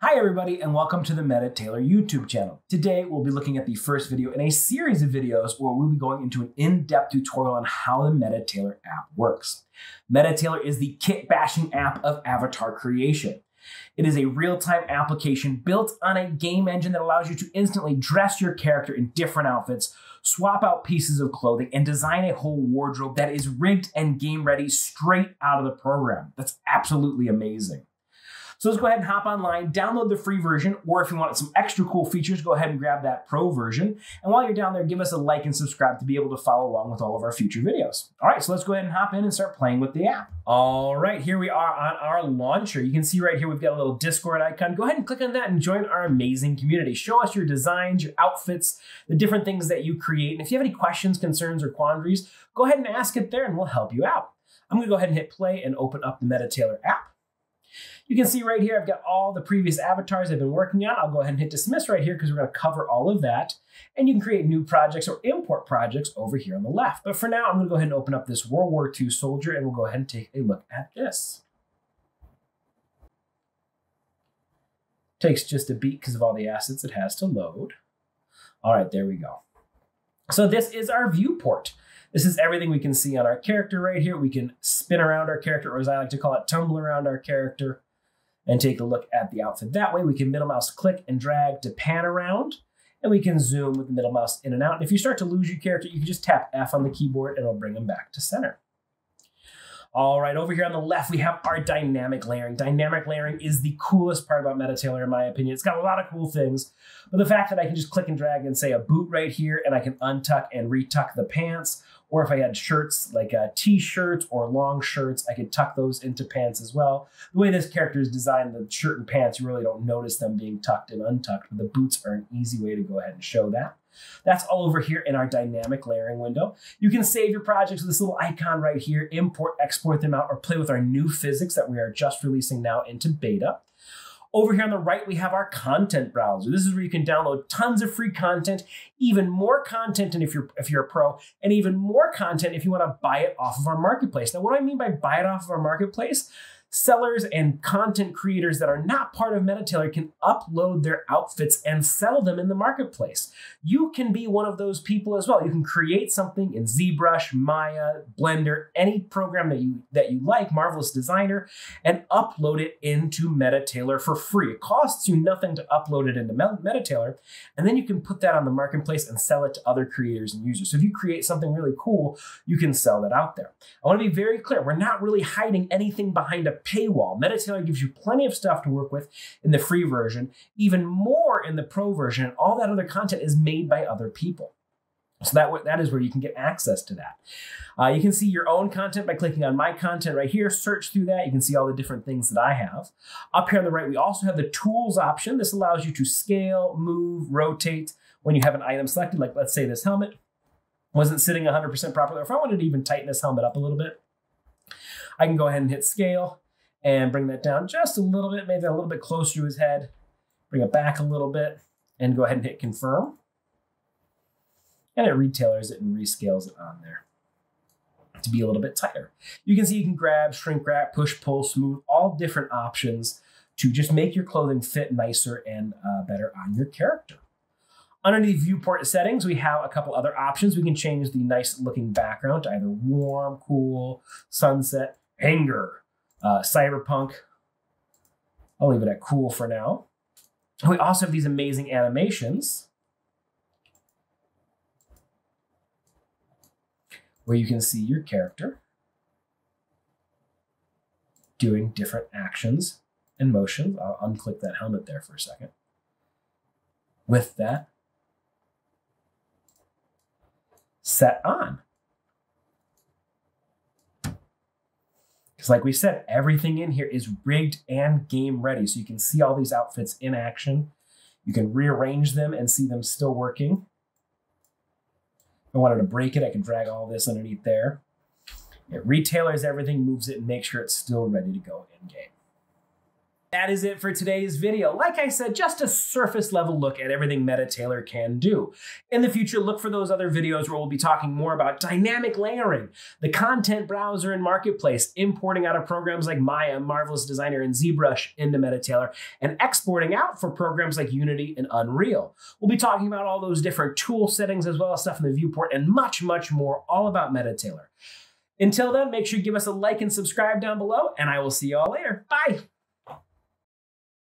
Hi everybody and welcome to the Meta Tailor YouTube channel. Today we'll be looking at the first video in a series of videos where we'll be going into an in-depth tutorial on how the Meta Tailor app works. Meta Tailor is the kit bashing app of avatar creation. It is a real-time application built on a game engine that allows you to instantly dress your character in different outfits, swap out pieces of clothing, and design a whole wardrobe that is rigged and game ready straight out of the program. That's absolutely amazing. So let's go ahead and hop online, download the free version, or if you want some extra cool features, go ahead and grab that pro version. And while you're down there, give us a like and subscribe to be able to follow along with all of our future videos. All right, so let's go ahead and hop in and start playing with the app. All right, here we are on our launcher. You can see right here, we've got a little Discord icon. Go ahead and click on that and join our amazing community. Show us your designs, your outfits, the different things that you create. And if you have any questions, concerns, or quandaries, go ahead and ask it there and we'll help you out. I'm gonna go ahead and hit play and open up the Meta Tailor app. You can see right here, I've got all the previous avatars I've been working on. I'll go ahead and hit dismiss right here because we're going to cover all of that. And you can create new projects or import projects over here on the left. But for now, I'm going to go ahead and open up this World War II soldier and we'll go ahead and take a look at this. Takes just a beat because of all the assets it has to load. All right, there we go. So this is our viewport. This is everything we can see on our character right here. We can spin around our character, or as I like to call it, tumble around our character and take a look at the outfit. That way we can middle mouse click and drag to pan around and we can zoom with the middle mouse in and out. And if you start to lose your character, you can just tap F on the keyboard and it'll bring them back to center. All right, over here on the left, we have our dynamic layering. Dynamic layering is the coolest part about MetaTailor, in my opinion. It's got a lot of cool things, but the fact that I can just click and drag and say a boot right here, and I can untuck and retuck the pants, or if I had shirts like uh, t-shirts or long shirts, I could tuck those into pants as well. The way this character is designed, the shirt and pants, you really don't notice them being tucked and untucked, but the boots are an easy way to go ahead and show that. That's all over here in our dynamic layering window. You can save your projects with this little icon right here, import, export them out, or play with our new physics that we are just releasing now into beta. Over here on the right, we have our content browser. This is where you can download tons of free content, even more content and if you're if you're a pro, and even more content if you want to buy it off of our marketplace. Now, what do I mean by buy it off of our marketplace? Sellers and content creators that are not part of MetaTailor can upload their outfits and sell them in the marketplace. You can be one of those people as well. You can create something in ZBrush, Maya, Blender, any program that you that you like, Marvelous Designer, and upload it into MetaTailor for free. It costs you nothing to upload it into MetaTailor, and then you can put that on the marketplace and sell it to other creators and users. So if you create something really cool, you can sell that out there. I want to be very clear. We're not really hiding anything behind a paywall. MetaTailor gives you plenty of stuff to work with in the free version, even more in the pro version, and all that other content is made by other people. So that, that is where you can get access to that. Uh, you can see your own content by clicking on my content right here, search through that. You can see all the different things that I have. Up here on the right, we also have the tools option. This allows you to scale, move, rotate when you have an item selected, like let's say this helmet wasn't sitting 100% properly. If I wanted to even tighten this helmet up a little bit, I can go ahead and hit scale and bring that down just a little bit, maybe a little bit closer to his head. Bring it back a little bit and go ahead and hit confirm. And it retailers it and rescales it on there to be a little bit tighter. You can see you can grab, shrink wrap, push, pull, smooth, all different options to just make your clothing fit nicer and uh, better on your character. Underneath viewport settings, we have a couple other options. We can change the nice looking background to either warm, cool, sunset, anger, uh, cyberpunk. I'll leave it at cool for now. We also have these amazing animations where you can see your character doing different actions and motions. I'll unclick that helmet there for a second. With that set on. Because, like we said, everything in here is rigged and game ready. So you can see all these outfits in action. You can rearrange them and see them still working. If I wanted to break it, I can drag all this underneath there. It retailers everything, moves it, and makes sure it's still ready to go in game. That is it for today's video. Like I said, just a surface level look at everything MetaTailor can do. In the future, look for those other videos where we'll be talking more about dynamic layering, the content browser and marketplace, importing out of programs like Maya, Marvelous Designer, and ZBrush into MetaTailor, and exporting out for programs like Unity and Unreal. We'll be talking about all those different tool settings as well as stuff in the viewport and much, much more all about MetaTailor. Until then, make sure you give us a like and subscribe down below, and I will see you all later. Bye.